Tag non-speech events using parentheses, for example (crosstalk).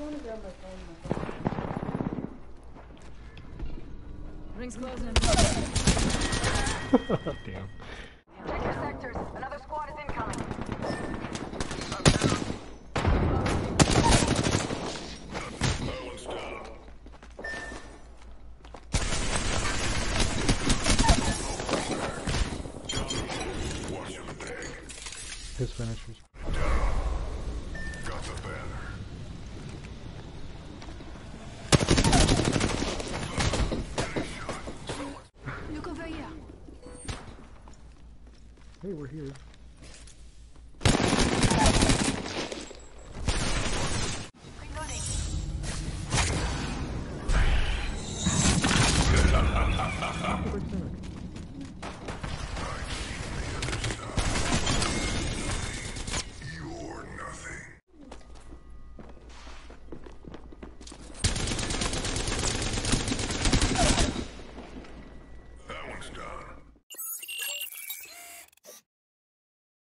want to grab my phone. Rings closing. (laughs) Damn. Check your sectors. Another squad is incoming. His finishers. Hey, we're here.